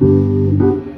Música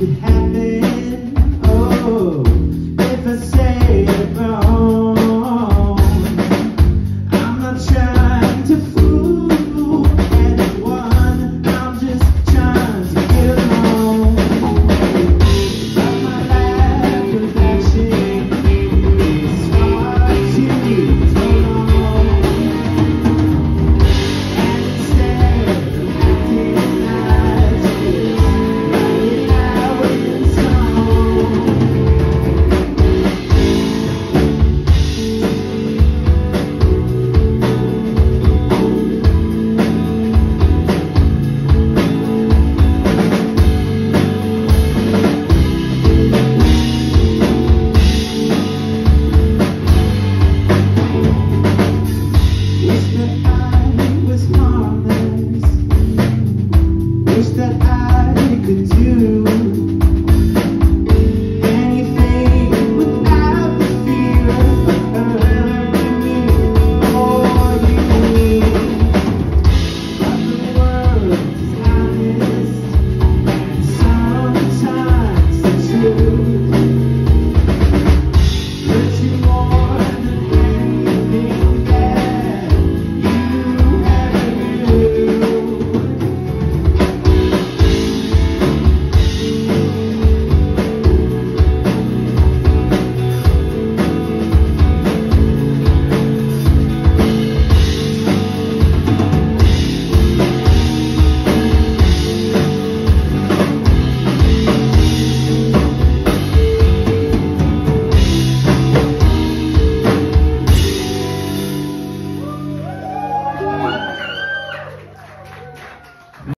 could happen.